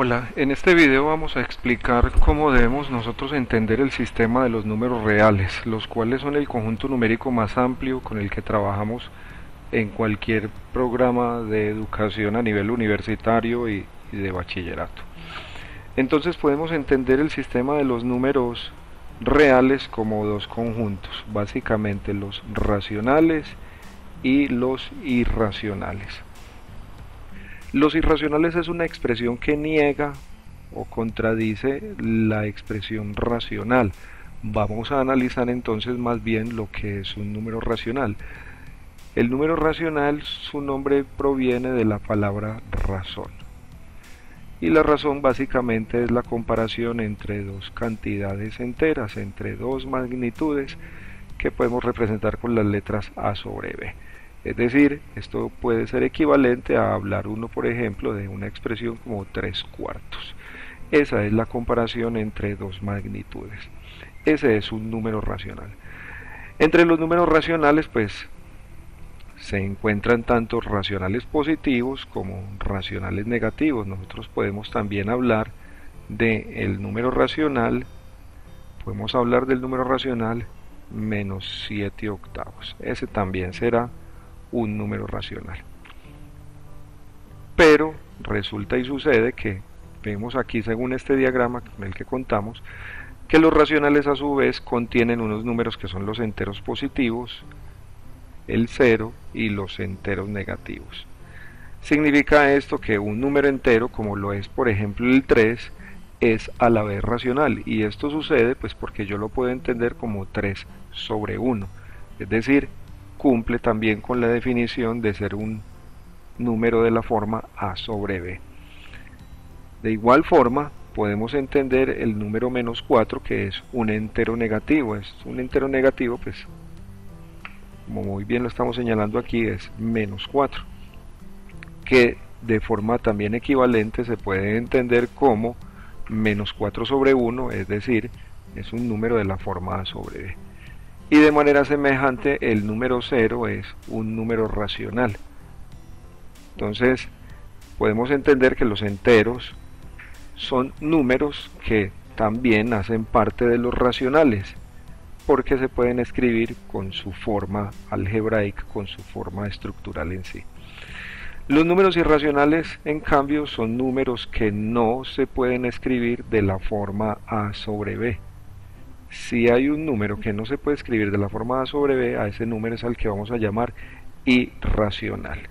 Hola, en este video vamos a explicar cómo debemos nosotros entender el sistema de los números reales, los cuales son el conjunto numérico más amplio con el que trabajamos en cualquier programa de educación a nivel universitario y, de bachillerato. Entonces podemos entender el sistema de los números reales como dos conjuntos, básicamente los racionales y los irracionales. Los irracionales es una expresión que niega o contradice la expresión racional. Vamos a analizar entonces más bien lo que es un número racional. El número racional, su nombre proviene de la palabra razón. Y la razón básicamente es la comparación entre dos cantidades enteras, entre dos magnitudes que podemos representar con las letras A sobre B. Es decir, esto puede ser equivalente a hablar uno, por ejemplo, de una expresión como 3 cuartos. Esa es la comparación entre dos magnitudes. Ese es un número racional. Entre los números racionales, pues, se encuentran tanto racionales positivos como racionales negativos. Nosotros podemos también hablar del número racional, podemos hablar del número racional menos 7 octavos. Ese también será un número racional. Pero resulta y sucede que vemos aquí según este diagrama el que contamos que los racionales a su vez contienen unos números que son los enteros positivos, el 0 y los enteros negativos. Significa esto que un número entero, como lo es por ejemplo el 3, es a la vez racional y esto sucede pues porque yo lo puedo entender como 3 sobre 1, es decir, cumple también con la definición de ser un número de la forma a sobre b. De igual forma, podemos entender el número menos 4 que es un entero negativo. Es un entero negativo, pues, como muy bien lo estamos señalando aquí, es menos 4. Que de forma también equivalente se puede entender como menos 4 sobre 1, es decir, es un número de la forma a sobre b. Y de manera semejante el número 0 es un número racional. Entonces podemos entender que los enteros son números que también hacen parte de los racionales porque se pueden escribir con su forma algebraica, con su forma estructural en sí. Los números irracionales, en cambio, son números que no se pueden escribir de la forma A sobre B si hay un número que no se puede escribir de la forma A sobre B, a ese número es al que vamos a llamar irracional.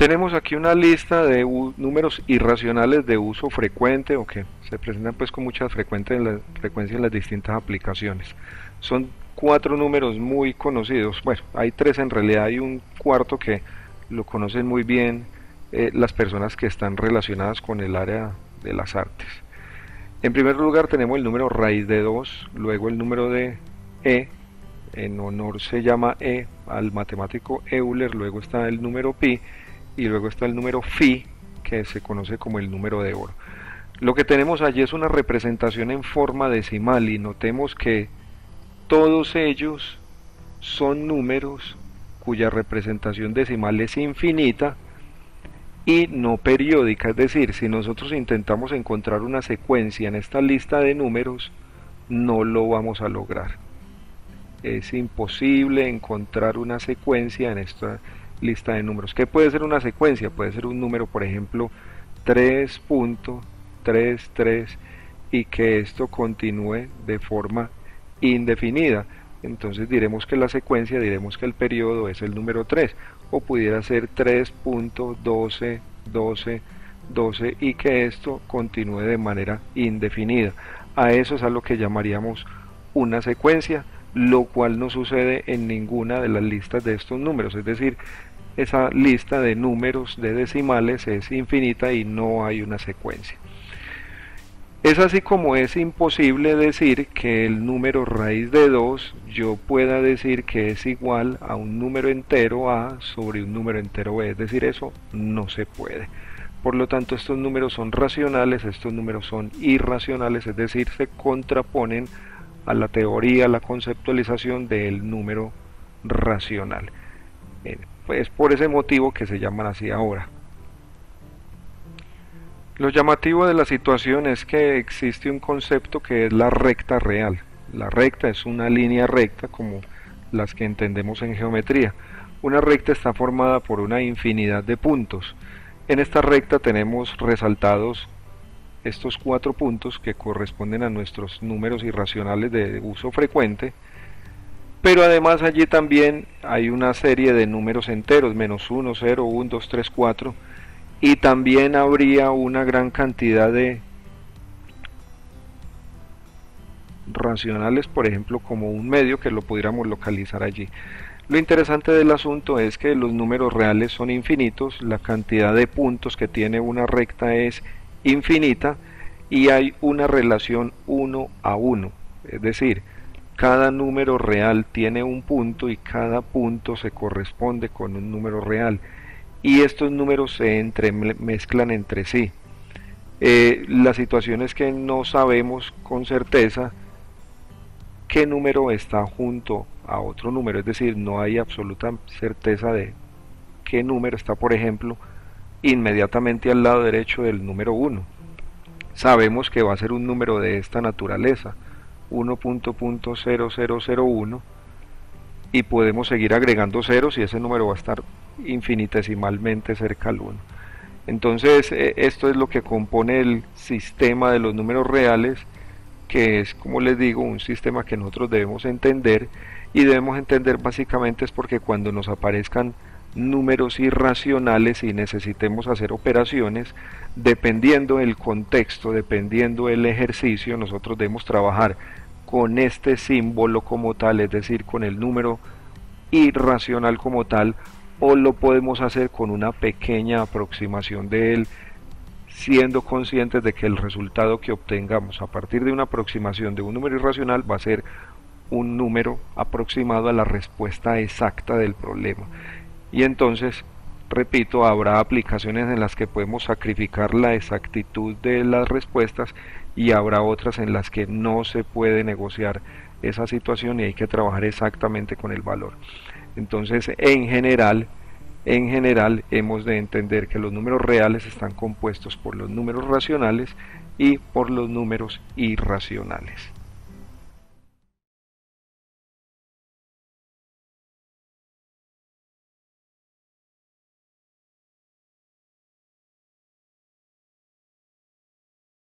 Tenemos aquí una lista de números irracionales de uso frecuente o que se presentan pues con mucha frecuencia en, frecuencia en las distintas aplicaciones. Son cuatro números muy conocidos, bueno, hay tres en realidad, hay un cuarto que lo conocen muy bien eh, las personas que están relacionadas con el área de las artes. En primer lugar tenemos el número raíz de 2, luego el número de e, en honor se llama e al matemático Euler, luego está el número pi y luego está el número phi que se conoce como el número de oro. Lo que tenemos allí es una representación en forma decimal y notemos que todos ellos son números cuya representación decimal es infinita y no periódica, es decir, si nosotros intentamos encontrar una secuencia en esta lista de números, no lo vamos a lograr. Es imposible encontrar una secuencia en esta lista de números. ¿Qué puede ser una secuencia? Puede ser un número, por ejemplo, 3.33 y que esto continúe de forma indefinida. Entonces diremos que la secuencia, diremos que el periodo es el número 3 o pudiera ser 3.12, 12, 12 y que esto continúe de manera indefinida. A eso es a lo que llamaríamos una secuencia, lo cual no sucede en ninguna de las listas de estos números, es decir, esa lista de números de decimales es infinita y no hay una secuencia. Es así como es imposible decir que el número raíz de 2 yo pueda decir que es igual a un número entero A sobre un número entero B. Es decir, eso no se puede. Por lo tanto, estos números son racionales, estos números son irracionales, es decir, se contraponen a la teoría, a la conceptualización del número racional. Es por ese motivo que se llaman así ahora. Lo llamativo de la situación es que existe un concepto que es la recta real. La recta es una línea recta como las que entendemos en geometría. Una recta está formada por una infinidad de puntos. En esta recta tenemos resaltados estos cuatro puntos que corresponden a nuestros números irracionales de uso frecuente, pero además allí también hay una serie de números enteros, menos 1, 0, 1, 2, 3, 4, y también habría una gran cantidad de racionales, por ejemplo, como un medio que lo pudiéramos localizar allí. Lo interesante del asunto es que los números reales son infinitos, la cantidad de puntos que tiene una recta es infinita y hay una relación 1 a 1, es decir, cada número real tiene un punto y cada punto se corresponde con un número real y estos números se entremezclan entre sí. Eh, la situación es que no sabemos con certeza qué número está junto a otro número, es decir, no hay absoluta certeza de qué número está, por ejemplo, inmediatamente al lado derecho del número 1. Sabemos que va a ser un número de esta naturaleza, 1.0001, y podemos seguir agregando ceros y ese número va a estar infinitesimalmente cerca al 1. Entonces, eh, esto es lo que compone el sistema de los números reales que es, como les digo, un sistema que nosotros debemos entender y debemos entender básicamente es porque cuando nos aparezcan números irracionales y necesitemos hacer operaciones, dependiendo del contexto, dependiendo del ejercicio, nosotros debemos trabajar con este símbolo como tal, es decir, con el número irracional como tal, o lo podemos hacer con una pequeña aproximación de él siendo conscientes de que el resultado que obtengamos a partir de una aproximación de un número irracional va a ser un número aproximado a la respuesta exacta del problema. Y entonces, repito, habrá aplicaciones en las que podemos sacrificar la exactitud de las respuestas y habrá otras en las que no se puede negociar esa situación y hay que trabajar exactamente con el valor. Entonces, en general, en general hemos de entender que los números reales están compuestos por los números racionales y por los números irracionales.